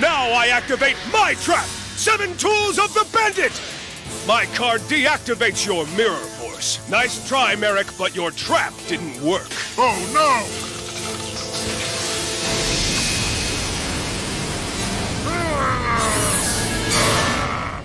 Now I activate my trap! Seven Tools of the Bandit! My card deactivates your mirror force. Nice try, Marik, but your trap didn't work. Oh no!